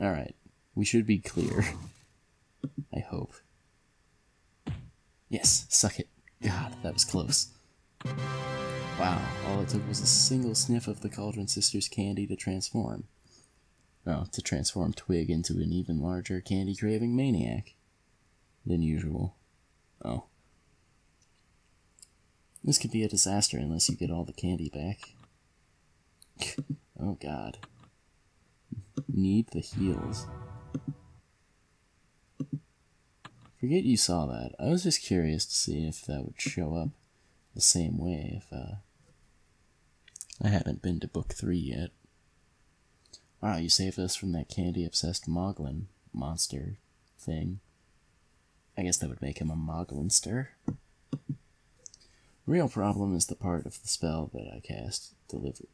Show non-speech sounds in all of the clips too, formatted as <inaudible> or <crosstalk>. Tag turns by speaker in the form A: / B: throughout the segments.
A: Alright, we should be clear. I hope. Yes, suck it. God, that was close. Wow, all it took was a single sniff of the Cauldron Sisters candy to transform. Well, to transform Twig into an even larger candy craving maniac than usual. Oh. This could be a disaster unless you get all the candy back. <laughs> oh god. Need the heals. Forget you saw that. I was just curious to see if that would show up the same way if uh, I haven't been to book three yet. Wow, you saved us from that candy obsessed Moglin monster thing. I guess that would make him a Moglinster. Real problem is the part of the spell that I cast delivered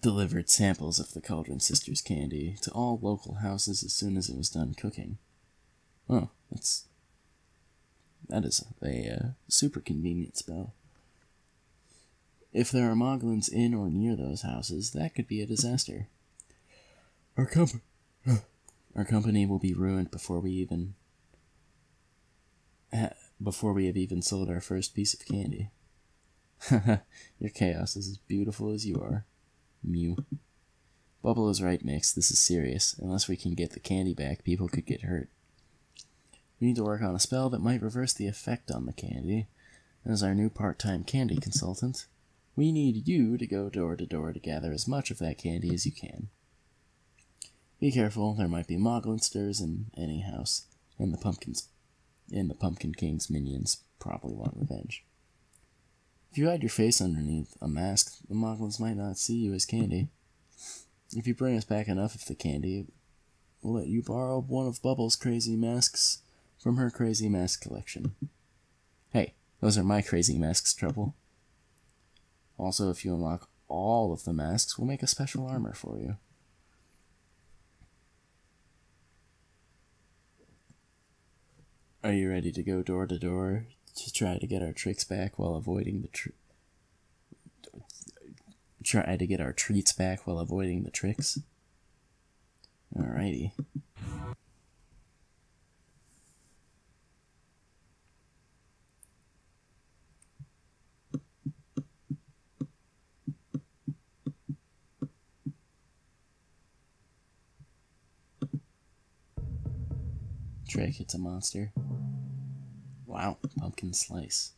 A: delivered samples of the Cauldron Sisters candy to all local houses as soon as it was done cooking. Oh, that's that is a uh, super convenient spell. If there are Moglins in or near those houses, that could be a disaster. Our company, our company will be ruined before we even before we have even sold our first piece of candy. <laughs> Your chaos is as beautiful as you are. Mew. Bubble is right, Mix. This is serious. Unless we can get the candy back, people could get hurt. We need to work on a spell that might reverse the effect on the candy. As our new part-time candy consultant, we need you to go door to door to gather as much of that candy as you can. Be careful, there might be Moglinsters in any house, and the pumpkins and the Pumpkin King's minions probably want revenge. If you hide your face underneath a mask, the Moglins might not see you as candy. If you bring us back enough of the candy, we'll let you borrow one of Bubbles' crazy masks from her crazy mask collection. Hey, those are my crazy masks, Trouble. Also, if you unlock all of the masks, we'll make a special armor for you. Are you ready to go door to door to try to get our tricks back while avoiding the tr- try to get our treats back while avoiding the tricks? Alrighty. Drake, it's a monster. Wow, pumpkin slice.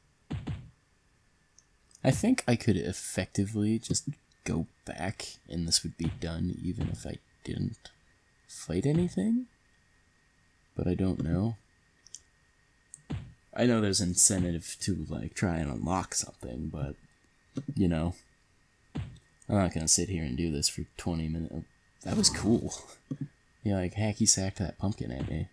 A: I think I could effectively just go back and this would be done even if I didn't fight anything. But I don't know. I know there's incentive to like try and unlock something, but you know, I'm not gonna sit here and do this for 20 minutes. That was cool. <laughs> He like hacky sacked that pumpkin at me.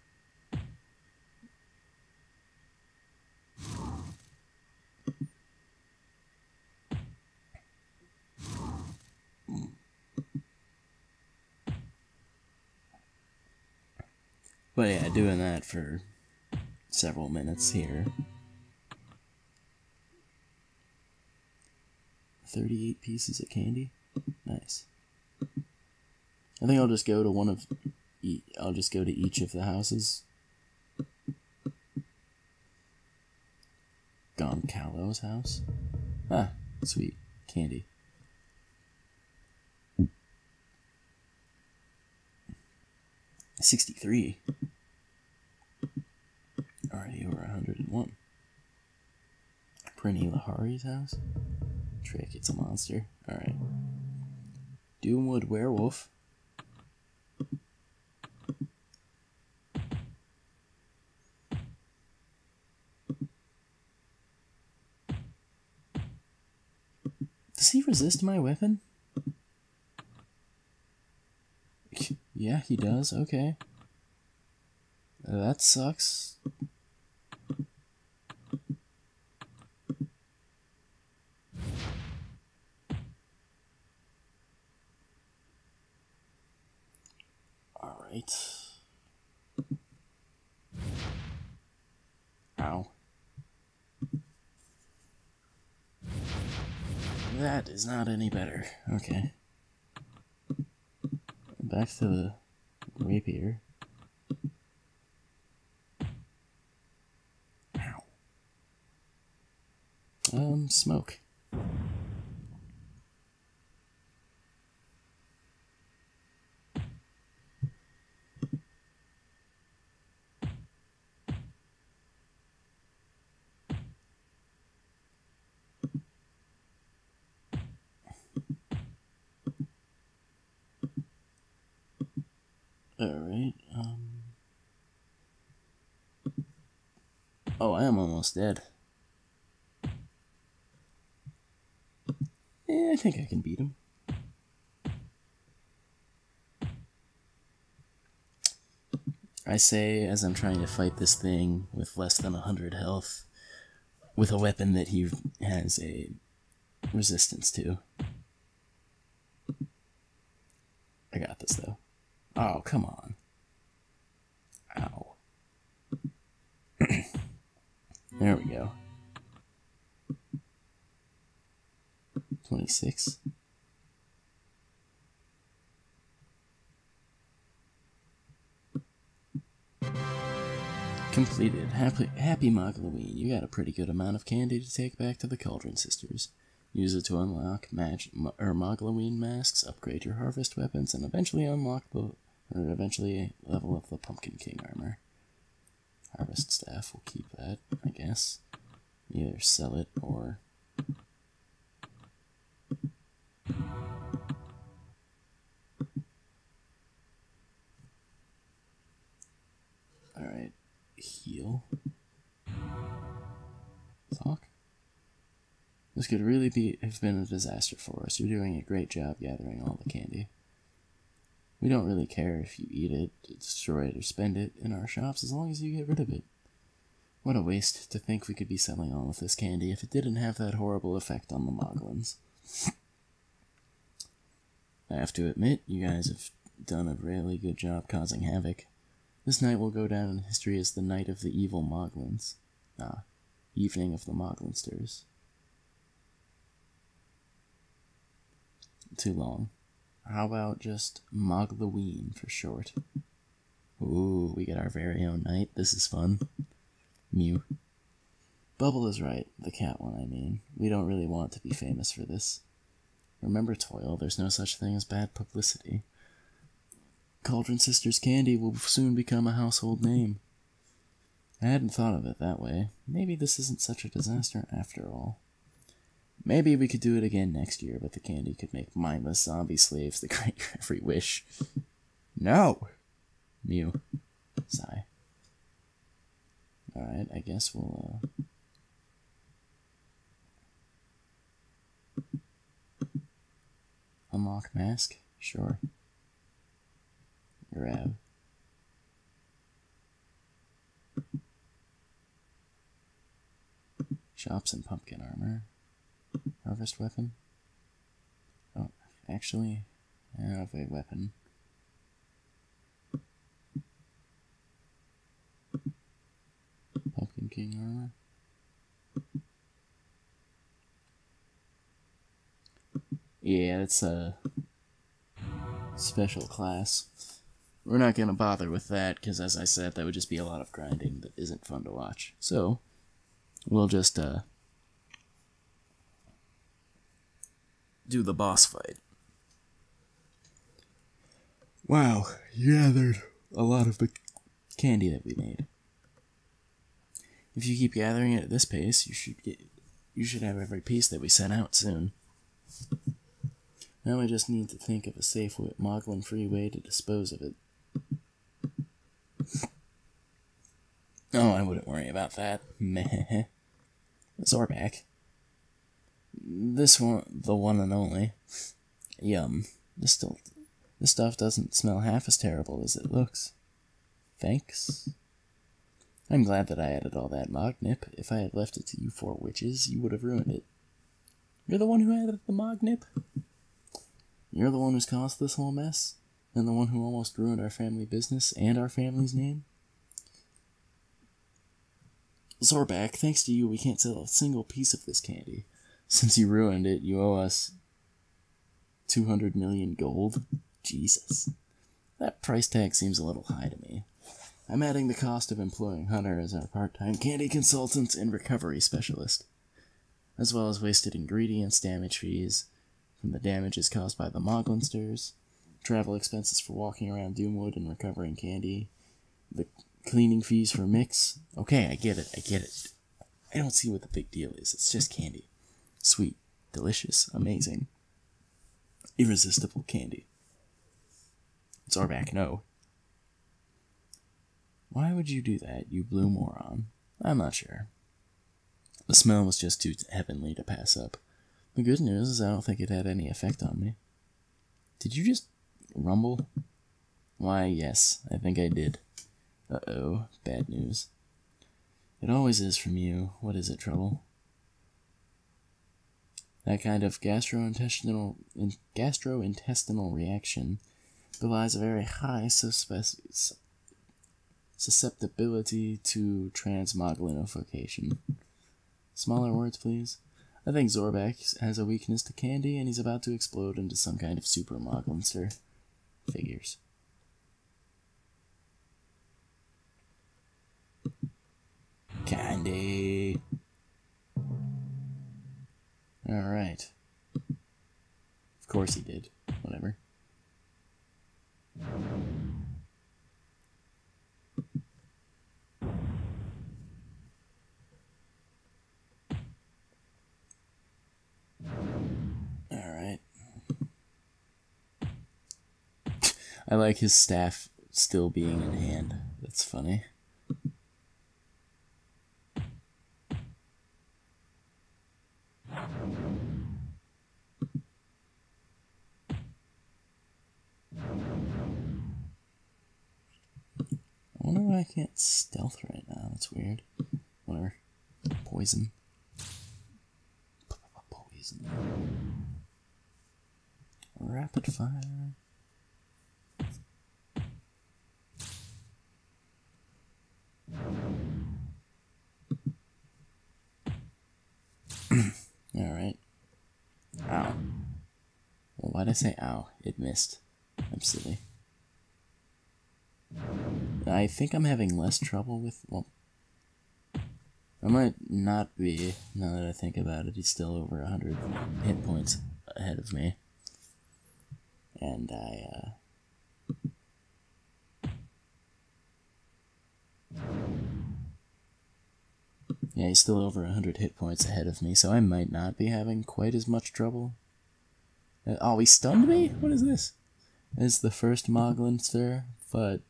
A: But yeah, doing that for several minutes here. 38 pieces of candy? Nice. I think I'll just go to one of I'll just go to each of the houses. Goncalo's house? Ah, sweet. Candy. Sixty-three. Already one. Prinny Lahari's house? Trick, it's a monster. Alright. Doomwood Werewolf. Does he resist my weapon? <laughs> Yeah, he does. Okay. That sucks. Alright. Ow. That is not any better. Okay. Back to the rapier. Ow. Um, smoke. Alright, um... Oh, I am almost dead. Yeah, I think I can beat him. I say as I'm trying to fight this thing with less than 100 health, with a weapon that he has a resistance to. I got this though. Oh, come on. Ow. There we go. 26. Completed. Happy, happy Mogloween. You got a pretty good amount of candy to take back to the Cauldron Sisters. Use it to unlock mag- or er, Mogloween masks, upgrade your harvest weapons, and eventually unlock the or eventually level up the Pumpkin King armor. Harvest staff, we'll keep that, I guess. Either sell it or Alright, heal. Talk. This could really be have been a disaster for us. You're doing a great job gathering all the candy. We don't really care if you eat it, destroy it, or spend it in our shops as long as you get rid of it. What a waste to think we could be selling all of this candy if it didn't have that horrible effect on the Moglins. I have to admit, you guys have done a really good job causing havoc. This night will go down in history as the night of the evil Moglins. Ah, evening of the Moglinsters. Too long. How about just Mogloween for short? Ooh, we get our very own night. This is fun. Mew. Bubble is right, the cat one, I mean. We don't really want to be famous for this. Remember, Toil, there's no such thing as bad publicity. Cauldron Sisters Candy will soon become a household name. I hadn't thought of it that way. Maybe this isn't such a disaster after all. Maybe we could do it again next year, but the candy could make mindless zombie slaves that grant your every wish. No! Mew. Sigh. Alright, I guess we'll, uh... Unlock mask? Sure. Grab. Shops and pumpkin armor. Harvest weapon? Oh, actually, I have a weapon. Pumpkin King armor. Yeah, it's a special class. We're not going to bother with that because, as I said, that would just be a lot of grinding that isn't fun to watch. So, we'll just uh, do the boss fight. Wow, you gathered a lot of the candy that we made. If you keep gathering it at this pace, you should get you should have every piece that we sent out soon. Now I just need to think of a safe, Moglin-free way to dispose of it. Oh, I wouldn't worry about that. <laughs> Meh. Zorbak. This one, the one and only. Yum. This still, this stuff doesn't smell half as terrible as it looks. Thanks. I'm glad that I added all that Mognip. If I had left it to you four witches, you would have ruined it. You're the one who added the Mognip? You're the one who's caused this whole mess? And the one who almost ruined our family business and our family's name? Zorbak, thanks to you, we can't sell a single piece of this candy. Since you ruined it, you owe us 200 million gold? Jesus. That price tag seems a little high to me. I'm adding the cost of employing Hunter as our part time candy consultant and recovery specialist, as well as wasted ingredients, damage fees from the damages caused by the Moglinsters, travel expenses for walking around Doomwood and recovering candy, the cleaning fees for Mix. Okay, I get it, I get it. I don't see what the big deal is. It's just candy. Sweet, delicious, amazing, irresistible candy. Zorbak, no. Why would you do that, you blue moron? I'm not sure. The smell was just too heavenly to pass up. The good news is I don't think it had any effect on me. Did you just rumble? Why, yes, I think I did. Uh oh, bad news. It always is from you. What is it, Trouble? That kind of gastrointestinal in, gastrointestinal reaction belies a very high susceptibility to transmogrification. Smaller words, please. I think Zorbak has a weakness to candy, and he's about to explode into some kind of super Moglinster. Figures. Candy. Alright. Of course he did. Whatever. Alright. I like his staff still being in hand. That's funny. Wonder why I can't stealth right now. That's weird. Whatever. Poison. Poison. Rapid fire. <clears throat> Alright. Ow. Well, why'd I say ow? It missed. I'm silly. I think I'm having less trouble with, well, I might not be, now that I think about it. He's still over 100 hit points ahead of me. And I, uh... Yeah, he's still over 100 hit points ahead of me, so I might not be having quite as much trouble. Uh, oh, he stunned me? What is this? It's the first Moglinster, but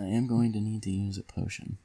A: I am going to need to use a potion.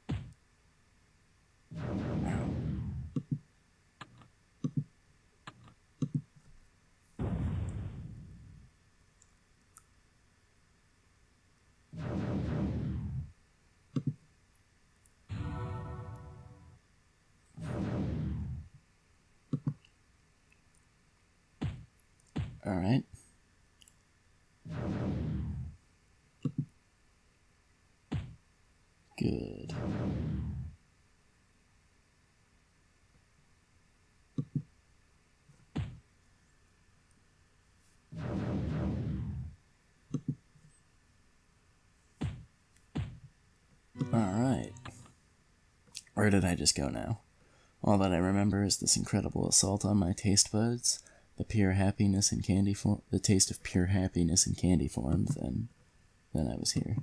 A: Where did I just go now? All that I remember is this incredible assault on my taste buds the pure happiness in candy form, the taste of pure happiness in candy form, then, then I was here.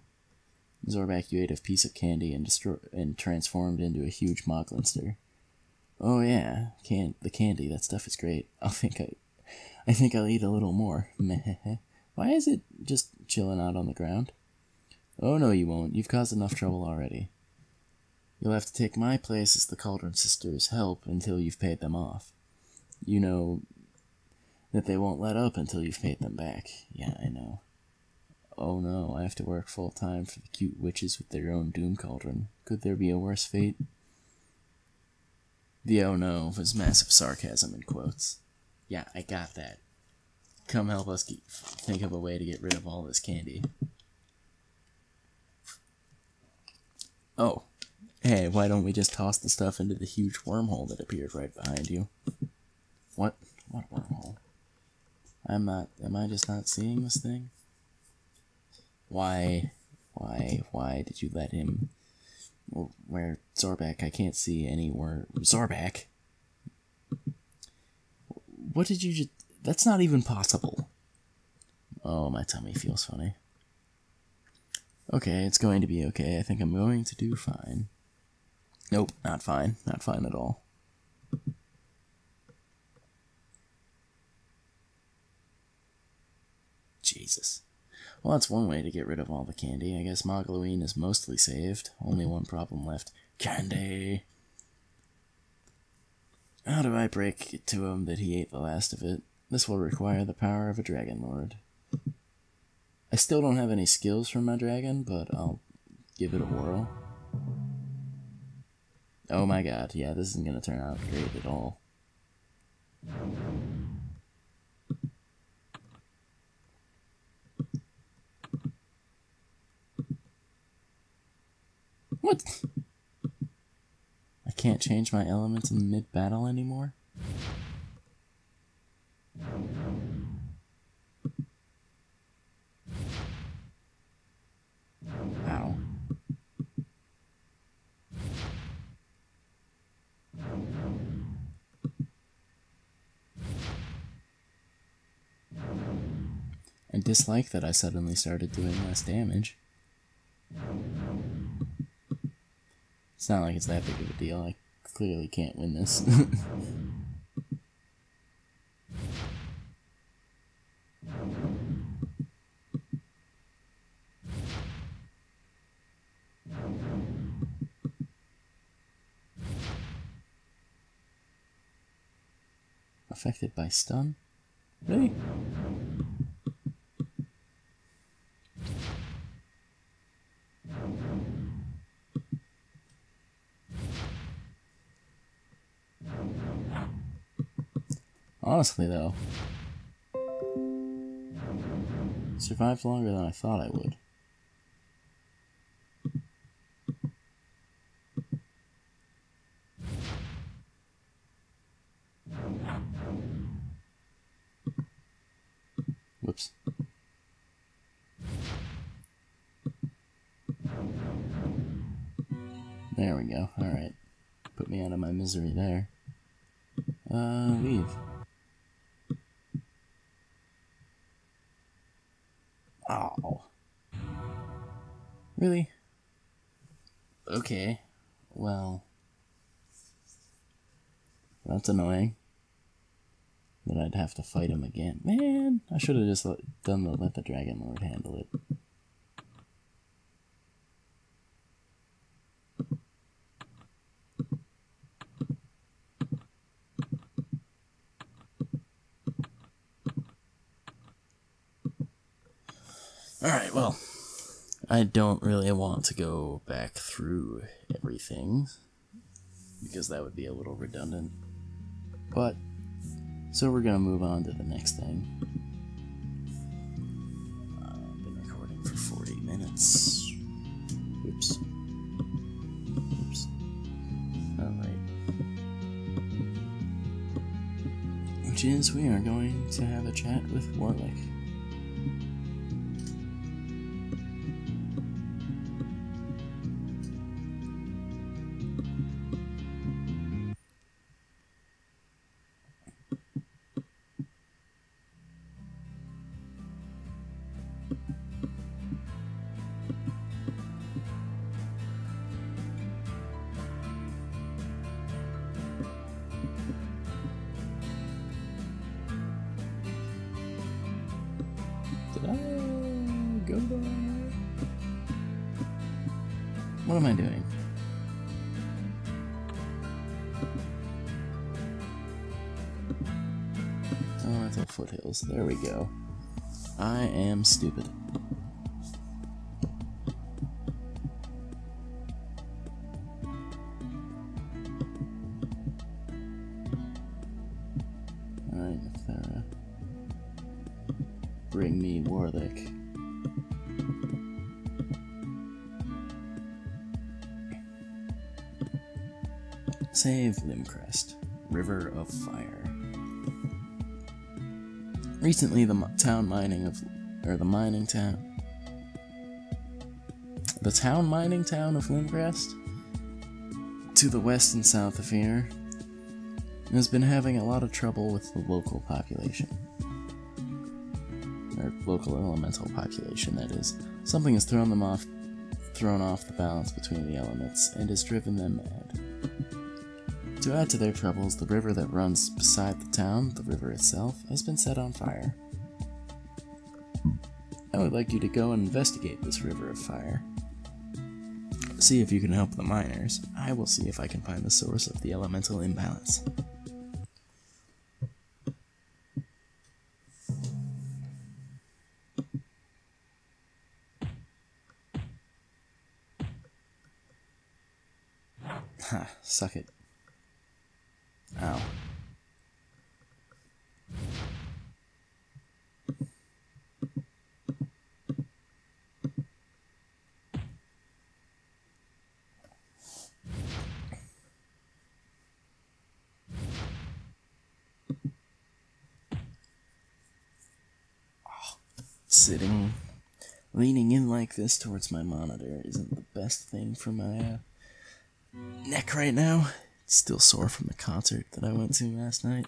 A: Zorbak, you ate a piece of candy and and transformed into a huge Moglinster. Oh yeah, can the candy, that stuff is great. <laughs> I think I, I think I'll eat a little more. <laughs> Why is it just chilling out on the ground? Oh no, you won't. You've caused enough trouble already. You'll have to take my place as the Cauldron Sisters' help until you've paid them off. You know, that they won't let up until you've paid them back. Yeah, I know. Oh no, I have to work full time for the cute witches with their own doom cauldron. Could there be a worse fate? The oh no was massive sarcasm in quotes. Yeah, I got that. Come help us get, think of a way to get rid of all this candy. Oh, hey, why don't we just toss the stuff into the huge wormhole that appeared right behind you? <laughs> What? What wormhole? I'm not. Am I just not seeing this thing? Why? Why? Why did you let him? Where Zorbak? I can't see anywhere. Zorbak. What did you just? That's not even possible. Oh, my tummy feels funny. Okay, it's going to be okay. I think I'm going to do fine. Nope, not fine. Not fine at all. Jesus. Well, that's one way to get rid of all the candy. I guess Mogloween is mostly saved. Only one problem left. Candy! How do I break it to him that he ate the last of it? This will require the power of a Dragon Lord. I still don't have any skills for my dragon, but I'll give it a whirl. Oh my mm-hmm. god, yeah, this isn't going to turn out great at all. What? I can't change my elements in mid-battle anymore? Dislike that I suddenly started doing less damage. It's not like it's that big of a deal. I clearly can't win this. <laughs> Affected by stun? Really? Honestly, though, survived longer than I thought I would. Whoops. There we go. Alright. Put me out of my misery there. Uh, leave. Oh. Really? Okay. Well. That's annoying. That I'd have to fight him again. Man, I should have just done the let the Dragon Lord handle it. Alright, well, I don't really want to go back through everything because that would be a little redundant. But, so we're going to move on to the next thing. I've been recording for 40 minutes. Oops. Oops. Alright. Which is, we are going to have a chat with Warlic. Did I go by? What am I doing? Oh, that's all foothills. There we go. I am stupid. Save Lymcrest, River of Fire. Recently, the town mining of, or the mining town, the town mining town of Lymcrest, to the west and south of here, has been having a lot of trouble with the local population. Or local elemental population, that is. Something has thrown them off, thrown off the balance between the elements, and has driven them. To add to their troubles, the river that runs beside the town, the river itself, has been set on fire. I would like you to go and investigate this river of fire. See if you can help the miners. I will see if I can find the source of the elemental imbalance. <laughs> Ha, suck it. Ow. Sitting, leaning in like this towards my monitor isn't the best thing for my uh, neck right now. It's still sore from the concert that I went to last night.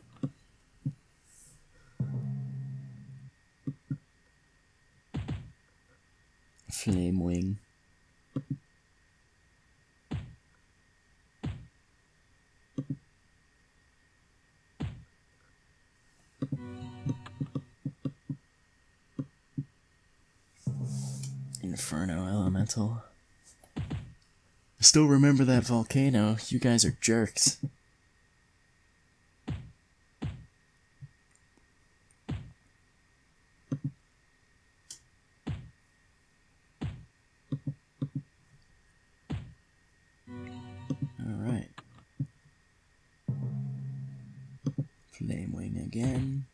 A: Flame Wing. Inferno Elemental. Still remember that volcano. You guys are jerks. Alright. Flame Wing again.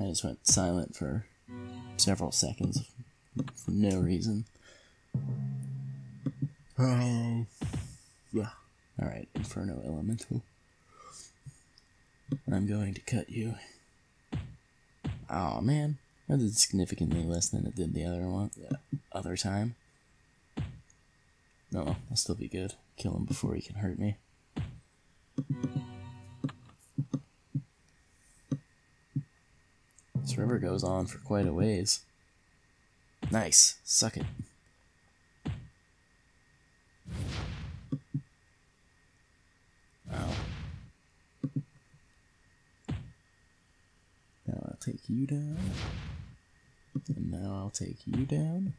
A: I just went silent for several seconds for no reason. Oh, yeah. Alright, Inferno Elemental. I'm going to cut you. Oh man, that did significantly less than it did the other one, the other time. No, I'll still be good. Kill him before he can hurt me. River goes on for quite a ways. Nice. Suck it. Ow. Now I'll take you down. And now I'll take you down.